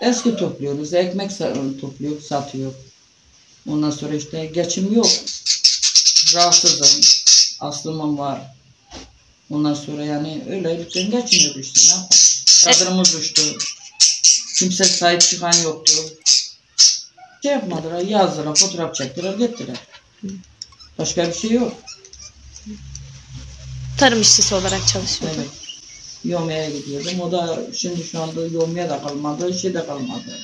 Eski topluyoruz. Ekmek sa- topluyor, satıyor. Ondan sonra işte geçim yok. Rahatsızım. Aslımım var. Ondan sonra yani öyle birlikten geçiniyoruz işte. Ne? Çadırımız uçtu. Kimse sahip çıkan yoktu. Şey yapmadılar. Yazdılar, fotoğraf çektiler, gittiler. Başka bir şey yok. Tarım işçisi olarak çalışıyordum. Evet. Yomya'ya gidiyordum. O da şimdi şu anda Yomya da kalmadı, şey de kalmadı.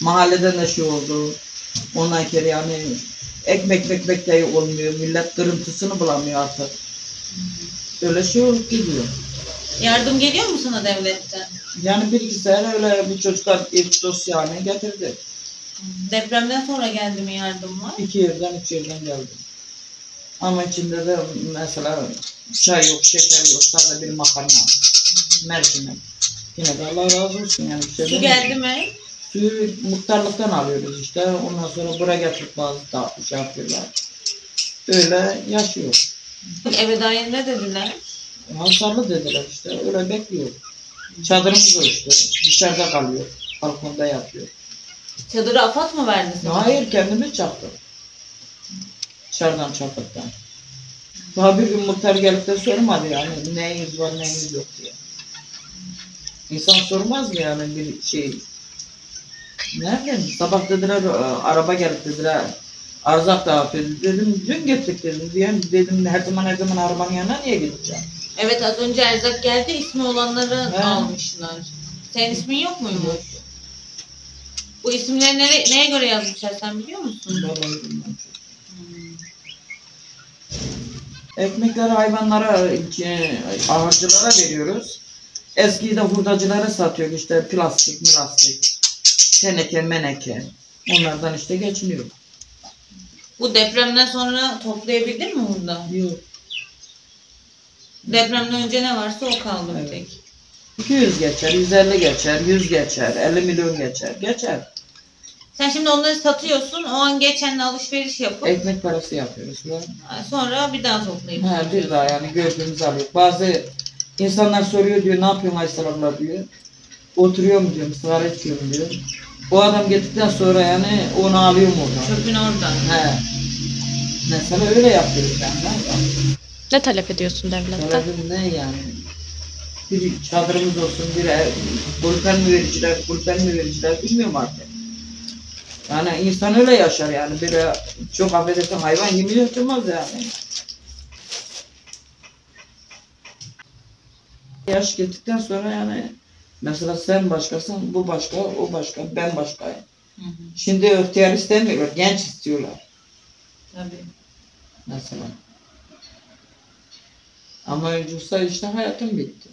Mahalleden de şey oldu. Ondan kere yani ekmek ekmek de olmuyor. Millet kırıntısını bulamıyor artık. Öyle şey olup gidiyor. Yardım geliyor mu sana devletten? Yani bir iki sene öyle bu çocuklar ilk dosyane getirdi. Depremden sonra geldi mi yardımlar? İki yerden, üç yerden geldi. Ama içinde de mesela çay yok, şeker yok, sadece bir makarna, mercimek. Yine de Allah razı olsun yani. Bir şey Su geldi mi? Suyu muhtarlıktan alıyoruz işte. Ondan sonra buraya getirip bazı da şey yapıyorlar. Öyle yaşıyor. Eve dair ne dediler? Hasarlı dediler işte. Öyle bekliyor. Çadırımız da işte. Dışarıda kalıyor. Balkonda yatıyor. Çadırı AFAD mı verdi sana? Hayır kendimiz çaktık. Dışarıdan çaktıktan. Daha bir gün muhtar gelip de sormadı yani neyiniz var neyiniz yok diye. İnsan sormaz mı yani bir şey. Nereden? Sabah dediler e, araba gelip dediler arzak dağıtıyor. Dedim dün getirdik dedim. Diye, dedim her zaman her zaman arabanın yanına niye gideceğim? Evet az önce erzak geldi ismi olanları He. almışlar. Senin ismin yok muymuş? Bu isimleri nere- neye göre yazmışlar sen biliyor musun? Vallahi bilmiyorum. Ekmekleri hayvanlara, e, ağaççılara veriyoruz. Eskiyi de hurdacılara satıyor işte plastik, plastik, teneke, meneke. Onlardan işte geçiniyor. Bu depremden sonra toplayabildin mi burada? Yok. Depremden önce ne varsa o kaldı Evet. tek. 200 geçer, 150 geçer, 100 geçer, 50 milyon geçer. Geçer. Sen şimdi onları satıyorsun, o an geçenle alışveriş yapıp Ekmek parası yapıyoruz. Ve sonra bir daha toplayıp He, bir daha yani gördüğümüz alıyor. Bazı insanlar soruyor diyor ne yapıyorsun Aysel abla diyor. Oturuyor mu diyorum, sigara içiyor mu diyor. O adam gittikten sonra yani onu alıyor mu oradan? Çöpün oradan. He. Mesela öyle yapıyoruz yani. Ne talep ediyorsun devletten? Talebim ne yani? Bir çadırımız olsun, bir ev, gulpen mi vericiler, gulpen mi vericiler bilmiyorum artık. Yani insan öyle yaşar yani. Bir çok affedersin hayvan gibi yaşamaz yani. Yaş gittikten sonra yani mesela sen başkasın, bu başka, o başka, ben başkayım. Hı hı, Şimdi ihtiyar istemiyorlar, genç istiyorlar tabii. mesela. Ama öncesi işte hayatım bitti.